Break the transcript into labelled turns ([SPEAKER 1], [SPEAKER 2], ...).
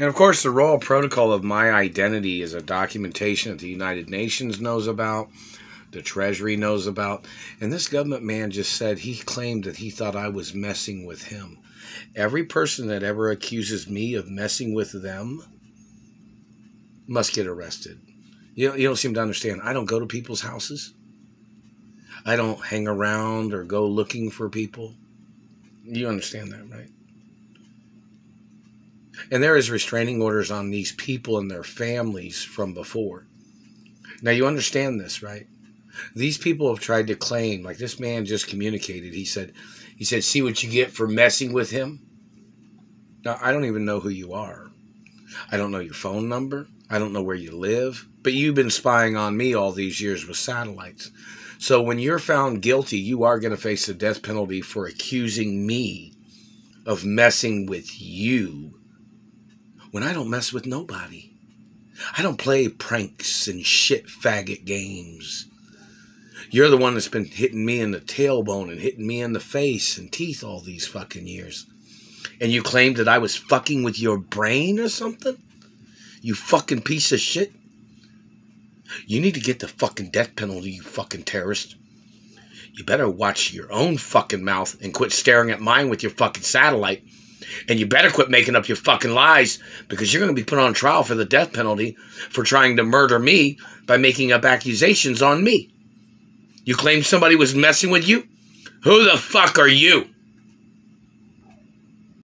[SPEAKER 1] And of course, the Royal Protocol of My Identity is a documentation that the United Nations knows about, the Treasury knows about. And this government man just said he claimed that he thought I was messing with him. Every person that ever accuses me of messing with them must get arrested. You don't, you don't seem to understand. I don't go to people's houses. I don't hang around or go looking for people. You understand that, right? And there is restraining orders on these people and their families from before. Now you understand this, right? These people have tried to claim, like this man just communicated. He said, he said, see what you get for messing with him. Now I don't even know who you are. I don't know your phone number. I don't know where you live. But you've been spying on me all these years with satellites. So when you're found guilty, you are going to face the death penalty for accusing me of messing with you when I don't mess with nobody. I don't play pranks and shit faggot games. You're the one that's been hitting me in the tailbone and hitting me in the face and teeth all these fucking years. And you claimed that I was fucking with your brain or something? You fucking piece of shit. You need to get the fucking death penalty, you fucking terrorist. You better watch your own fucking mouth and quit staring at mine with your fucking satellite. And you better quit making up your fucking lies because you're going to be put on trial for the death penalty for trying to murder me by making up accusations on me. You claim somebody was messing with you? Who the fuck are you?